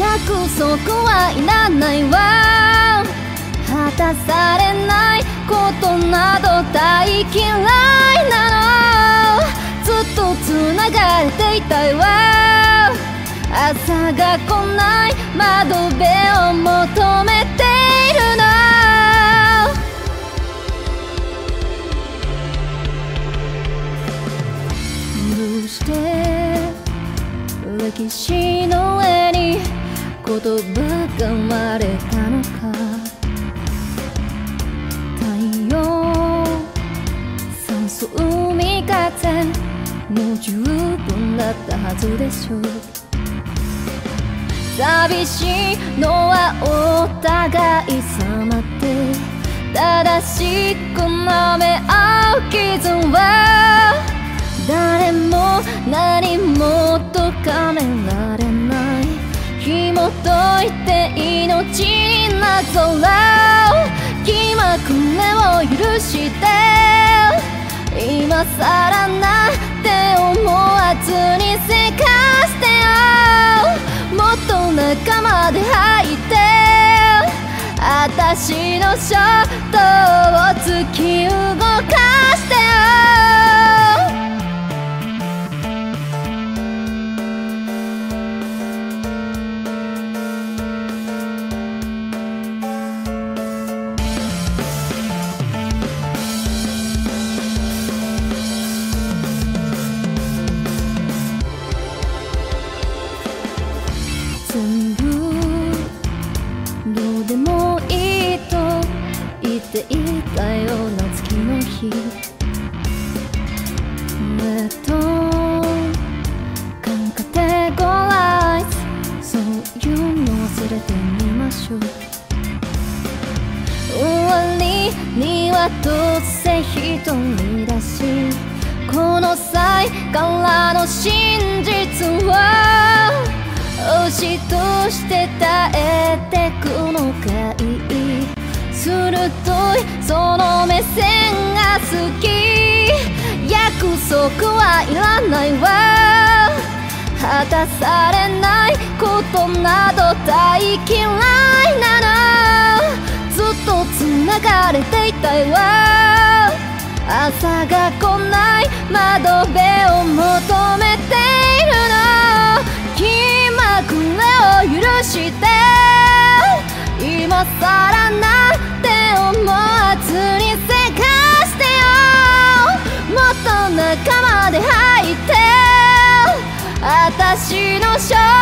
約束はいらないわ。果たされないことなど大嫌いなの。ずっと繋がれていたいわ。朝が来ない窓辺を求めているの。どうして歴史の上に言葉が生まれたのか。太陽酸素海風もう十分だったはずでしょう。寂しいのはお互い様で正しく舐め合う傷は誰も何も解いて命になぞらう気まぐれを許して今更なんて思わずにせかしてよ。もっと仲間で入って私のショット全部どうでもいいと言っていたような月の日。えっとカンカテゴライズそういうの忘れてみましょう終わりにはどうせ一人だしこの際からの真実は推しとして耐えてくのがいい鋭いその目線が好き。約束はいらないわ。果たされないことなど大嫌いなの。ずっと繋がれていたいわ。朝が来ない窓さらなって思わずにせかしてよ。もっと仲間で入って私の衝